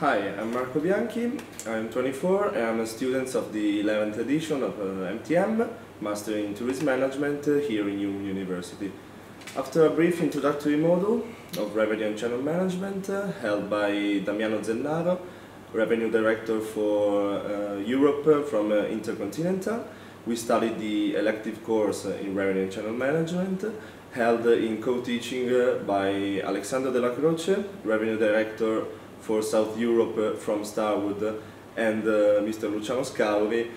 Hi, I'm Marco Bianchi, I'm 24 and I'm a student of the 11th edition of uh, MTM, Master in Tourism Management uh, here in UM University. After a brief introductory module of Revenue and Channel Management uh, held by Damiano Zennaro, Revenue Director for uh, Europe from uh, Intercontinental, we studied the elective course in Revenue and Channel Management held in co-teaching uh, by Alexandro Della Croce, Revenue Director for South Europe from Starwood and uh, Mr. Luciano Scauri,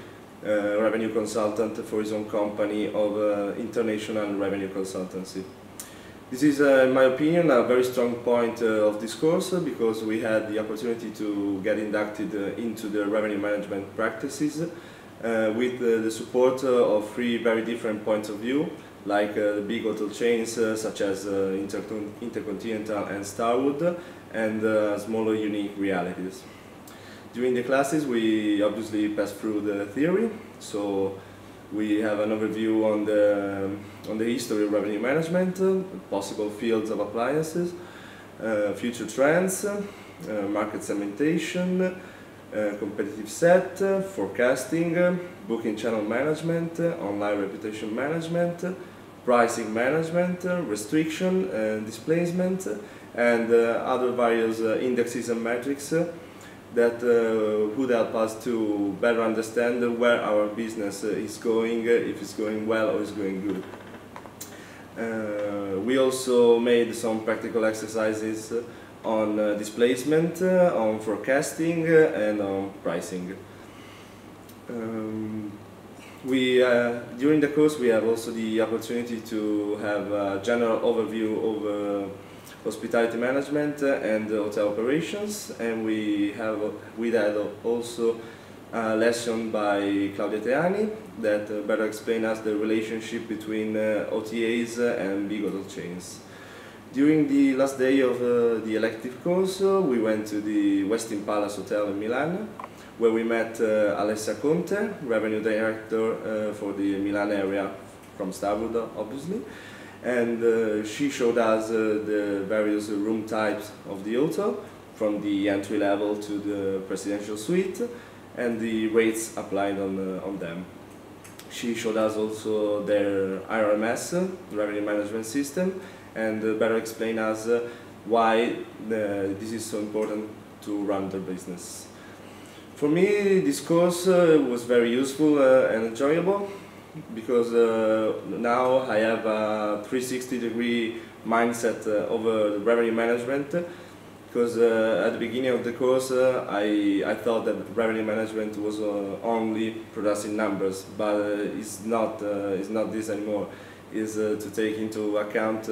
uh, revenue consultant for his own company of uh, International Revenue Consultancy. This is, uh, in my opinion, a very strong point uh, of this course because we had the opportunity to get inducted uh, into the revenue management practices with the support of three very different points of view like uh, the big hotel chains uh, such as uh, Intercontinental and Starwood and smaller unique realities. During the classes we obviously pass through the theory, so we have an overview on the, on the history of revenue management, possible fields of appliances, future trends, market segmentation, uh, competitive set, uh, forecasting, uh, booking channel management, online reputation management, pricing management, restriction, and displacement, and other various indexes and metrics that uh, would help us to better understand where our business is going, if it's going well or is going good. Uh, we also made some practical exercises on uh, displacement, on forecasting, and on pricing. Um, we, uh, during the course we have also the opportunity to have a general overview of uh, hospitality management and hotel operations and we have we had also a lesson by Claudia Teani that uh, better explain us the relationship between uh, OTAs and big hotel chains. During the last day of uh, the elective course we went to the Westin Palace Hotel in Milan where we met uh, Alessia Conte, revenue director uh, for the Milan area from Starwood, obviously. And uh, she showed us the various room types of the hotel, from the entry level to the presidential suite, and the rates applied on, on them. She showed us also their RMS, revenue management system, and better explain us why this is so important to run their business. For me, this course uh, was very useful uh, and enjoyable because uh, now I have a 360 degree mindset uh, over revenue management because uh, at the beginning of the course uh, I, I thought that revenue management was only producing numbers but it's, not, it's not this anymore. It's to take into account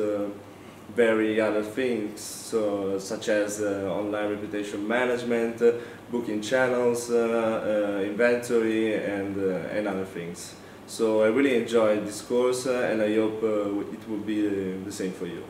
very other things, so, such as uh, online reputation management, uh, booking channels, uh, inventory, and, and other things. So I really enjoyed this course and I hope it will be the same for you.